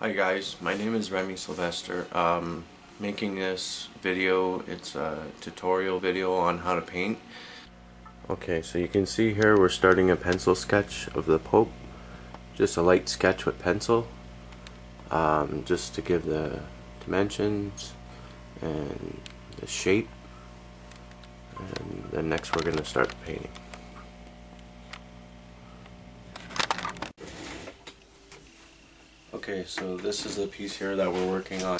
Hi guys, my name is Remi Sylvestre. Um, making this video, it's a tutorial video on how to paint. Okay, so you can see here we're starting a pencil sketch of the Pope. Just a light sketch with pencil. Um, just to give the dimensions and the shape. And then next we're going to start painting. Okay, so this is the piece here that we're working on.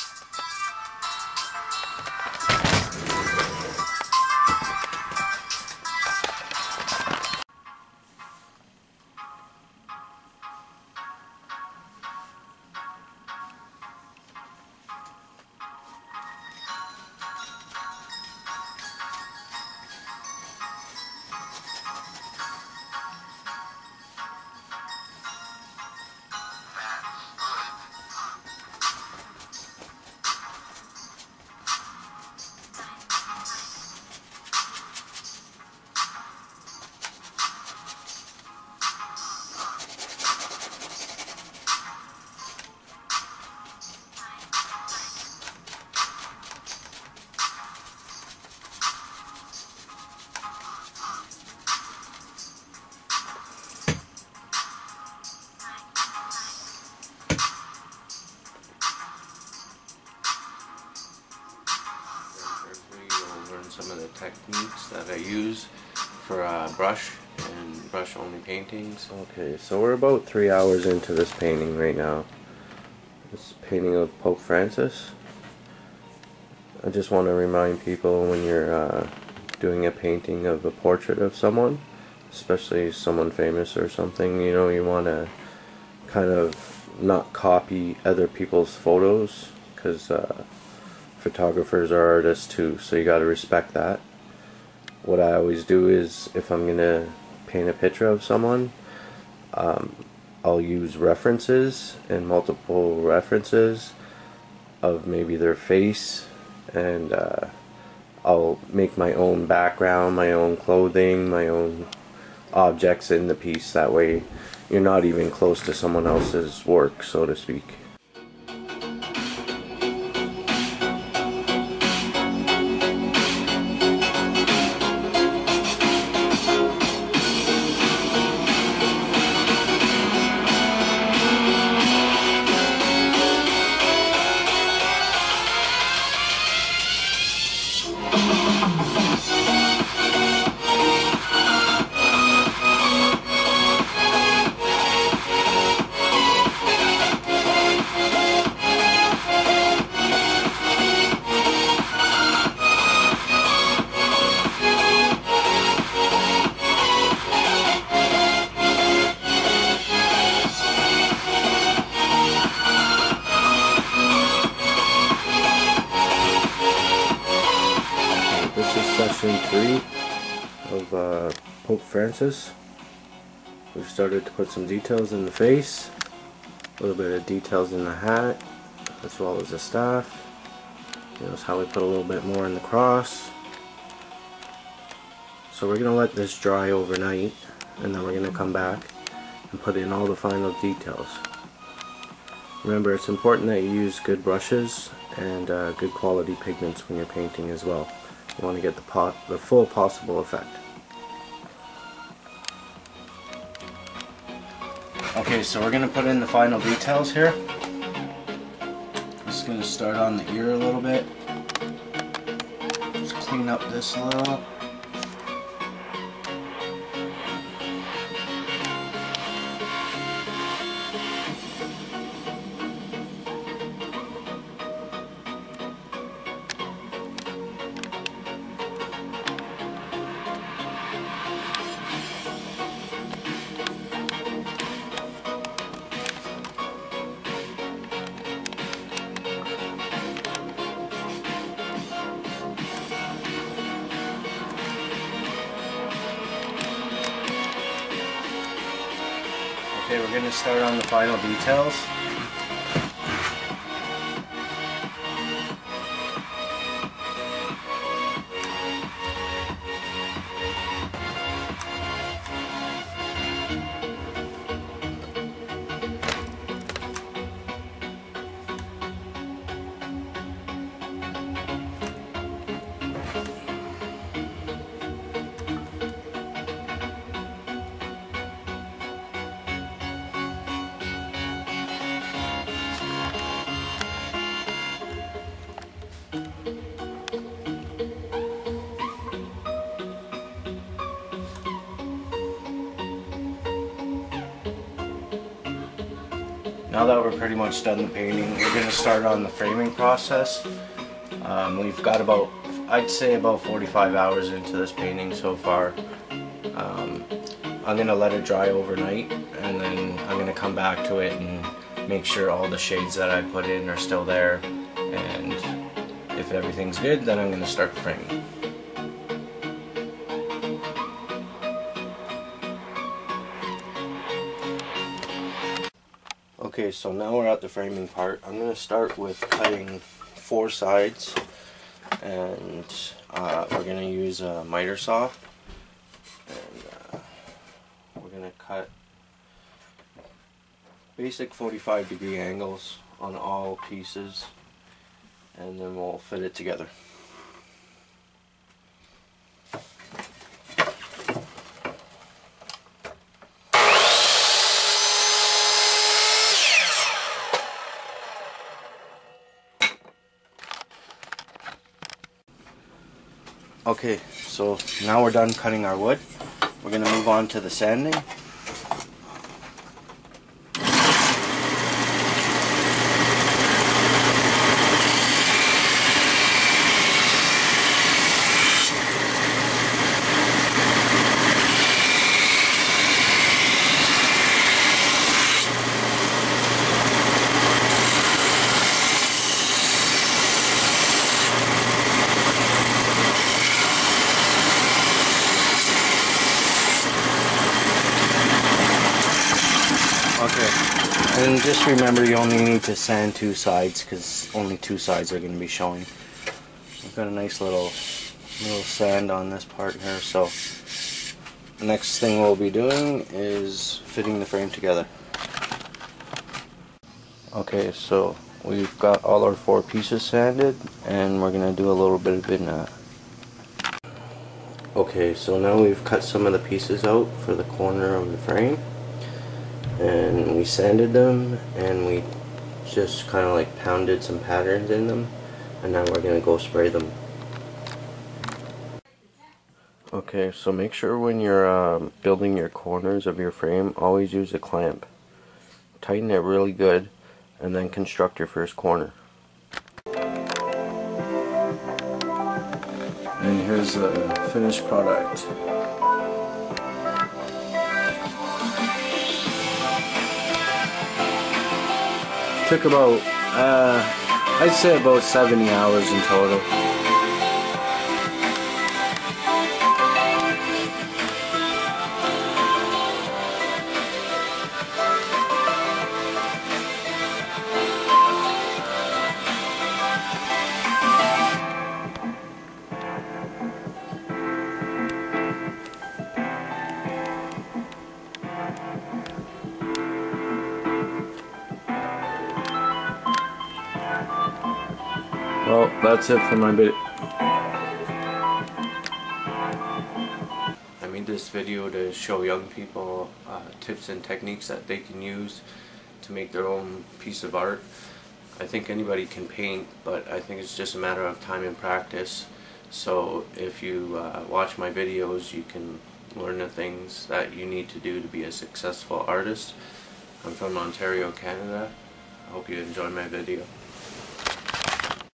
Techniques that I use for uh, brush and brush only paintings. Okay, so we're about three hours into this painting right now. This painting of Pope Francis. I just want to remind people when you're uh, doing a painting of a portrait of someone, especially someone famous or something, you know, you want to kind of not copy other people's photos because uh, photographers are artists too, so you got to respect that. What I always do is if I'm going to paint a picture of someone, um, I'll use references and multiple references of maybe their face and uh, I'll make my own background, my own clothing, my own objects in the piece. That way you're not even close to someone else's work, so to speak. Three of uh, Pope Francis. We've started to put some details in the face, a little bit of details in the hat, as well as the staff. Notice how we put a little bit more in the cross. So we're going to let this dry overnight, and then we're going to come back and put in all the final details. Remember, it's important that you use good brushes and uh, good quality pigments when you're painting as well. You want to get the, pot, the full possible effect. Okay, so we're going to put in the final details here. Just going to start on the ear a little bit. Just clean up this a little. Okay, we're going to start on the final details. Now that we're pretty much done the painting, we're going to start on the framing process. Um, we've got about, I'd say about 45 hours into this painting so far. Um, I'm going to let it dry overnight and then I'm going to come back to it and make sure all the shades that I put in are still there and if everything's good then I'm going to start framing. Okay, so now we're at the framing part. I'm going to start with cutting four sides and uh, we're going to use a miter saw and uh, we're going to cut basic 45 degree angles on all pieces and then we'll fit it together. Okay, so now we're done cutting our wood. We're going to move on to the sanding. Okay. And just remember you only need to sand two sides because only two sides are going to be showing. I've got a nice little little sand on this part here so next thing we'll be doing is fitting the frame together. Okay so we've got all our four pieces sanded and we're going to do a little bit of it Okay so now we've cut some of the pieces out for the corner of the frame and we sanded them and we just kind of like pounded some patterns in them and now we're gonna go spray them. Okay so make sure when you're um, building your corners of your frame always use a clamp. Tighten it really good and then construct your first corner. And here's the finished product Took about, uh, I'd say about 70 hours in total. Well, that's it for my bit. I made this video to show young people uh, tips and techniques that they can use to make their own piece of art. I think anybody can paint, but I think it's just a matter of time and practice. So if you uh, watch my videos, you can learn the things that you need to do to be a successful artist. I'm from Ontario, Canada. I hope you enjoy my video.